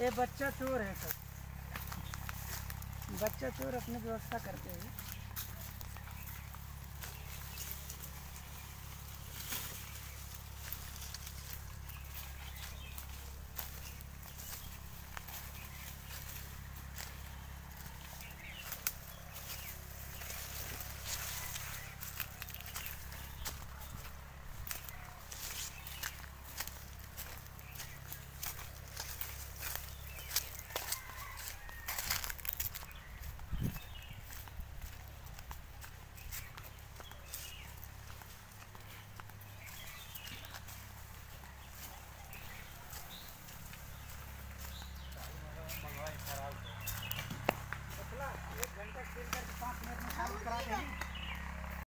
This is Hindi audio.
ये बच्चा चोर है सर। बच्चा चोर अपनी व्यवस्था करते हैं।